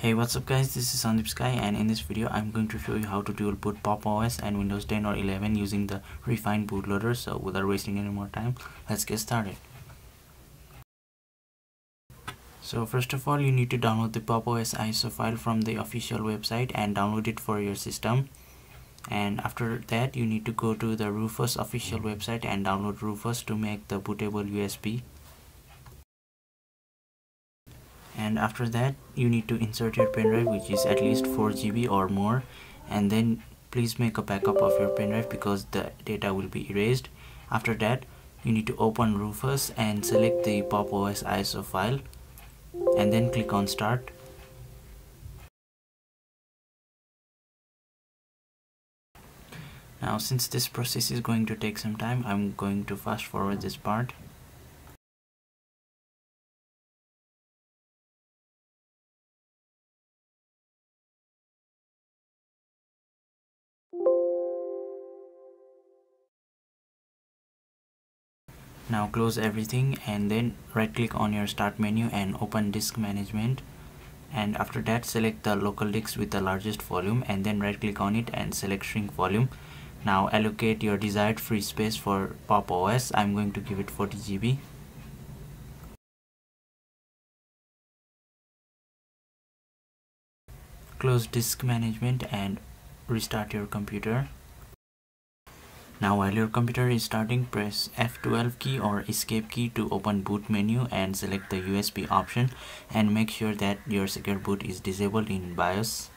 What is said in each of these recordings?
Hey what's up guys this is Sandip Sky and in this video I'm going to show you how to dual boot Pop! OS and Windows 10 or 11 using the rEFInd bootloader so without wasting any more time let's get started. So first of all you need to download the Pop! OS ISO file from the official website and download it for your system and after that you need to go to the Rufus official hmm. website and download Rufus to make the bootable USB and after that you need to insert your pen drive which is at least 4 GB or more. And then please make a backup of your pen drive because the data will be erased. After that you need to open Rufus and select the Pop! OS ISO file. And then click on start. Now since this process is going to take some time I'm going to fast forward this part now close everything and then right click on your start menu and open disk management. And after that select the local disk with the largest volume and then right click on it and select shrink volume. Now allocate your desired free space for pop os i'm going to give it 40 gb close disk management and restart your computer now while your computer is starting press F12 key or escape key to open boot menu and select the USB option and make sure that your secure boot is disabled in BIOS.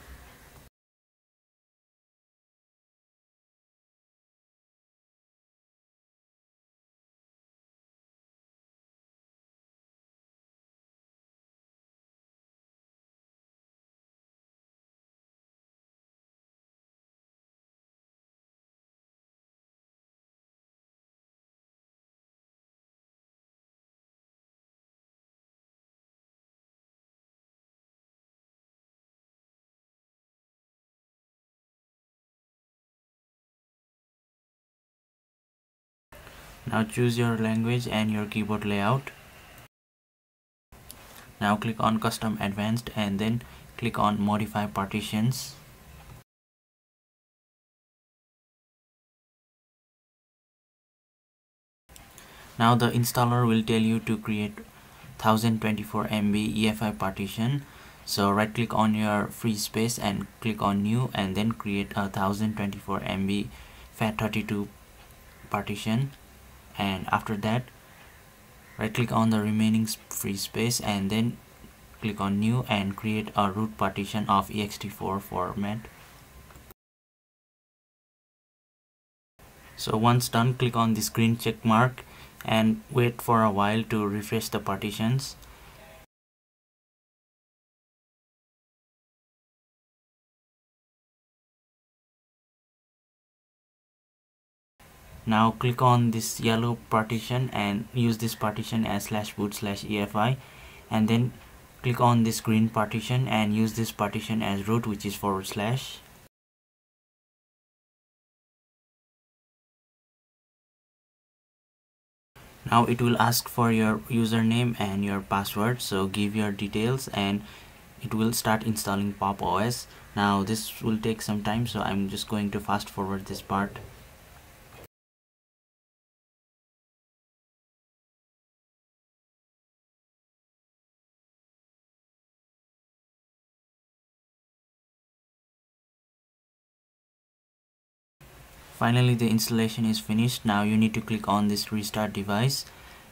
Now choose your language and your keyboard layout. Now click on custom advanced and then click on modify partitions. Now the installer will tell you to create 1024 MB EFI partition. So right click on your free space and click on new and then create a 1024 MB FAT32 partition and after that right click on the remaining free space and then click on new and create a root partition of ext4 format. So once done click on this green check mark and wait for a while to refresh the partitions now click on this yellow partition and use this partition as slash boot slash EFI and then click on this green partition and use this partition as root which is forward slash. Now it will ask for your username and your password. So give your details and it will start installing pop os now this will take some time so i'm just going to fast forward this part finally the installation is finished. Now you need to click on this restart device.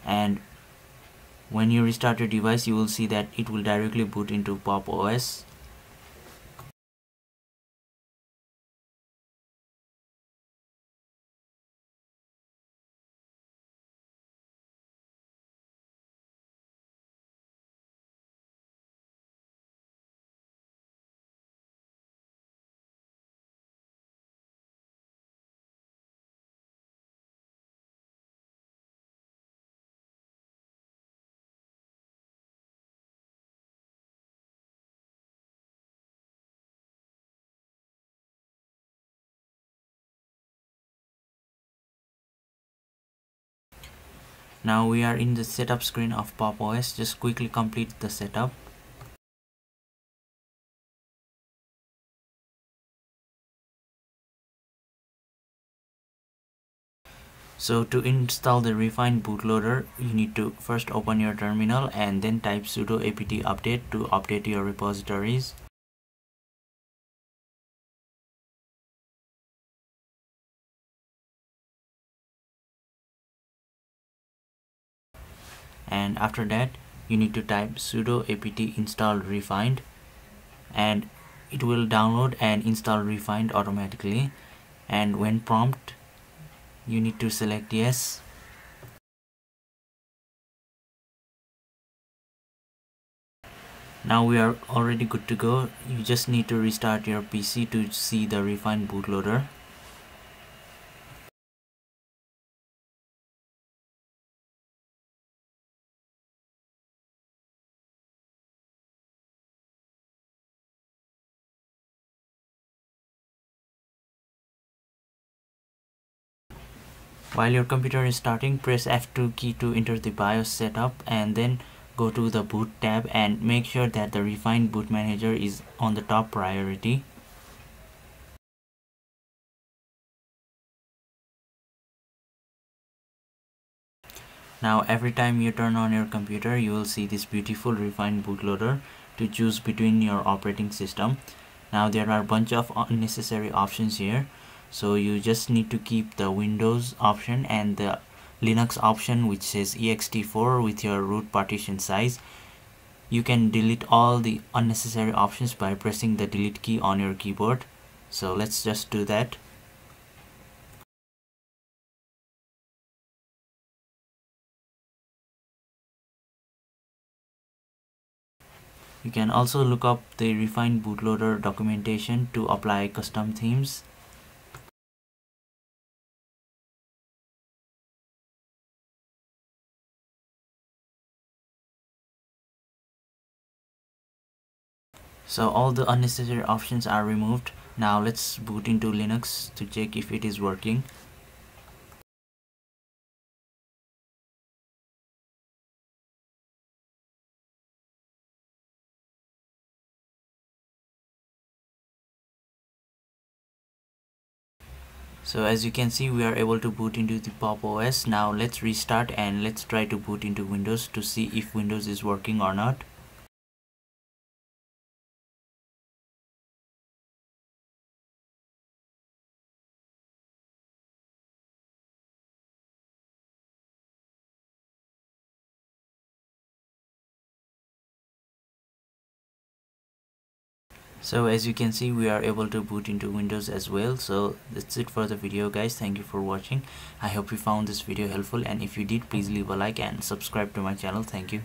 And when you restart your device you will see that it will directly boot into pop os now we are in the setup screen of pop os just quickly complete the setup So to install the rEFInd bootloader, you need to first open your terminal and then type sudo apt update to update your repositories. And after that you need to type sudo apt install rEFInd. And it will download and install rEFInd automatically. And when prompt you need to select yes. Now we are already good to go. You just need to restart your PC to see the rEFInd bootloader While your computer is starting, press F2 key to enter the BIOS setup and then go to the boot tab and make sure that the rEFInd boot manager is on the top priority. Now every time you turn on your computer, you will see this beautiful rEFInd bootloader to choose between your operating system. Now there are a bunch of unnecessary options here so you just need to keep the windows option and the linux option which says ext4 with your root partition size. You can delete all the unnecessary options by pressing the delete key on your keyboard. So let's just do that. You can also look up the rEFInd bootloader documentation to apply custom themes. So all the unnecessary options are removed. Now let's boot into Linux to check if it is working. So as you can see we are able to boot into the pop os now let's restart and let's try to boot into windows to see if windows is working or not so as you can see we are able to boot into windows as well. So that's it for the video guys. Thank you for watching. I hope you found this video helpful. And if you did please leave a like and subscribe to my channel. Thank you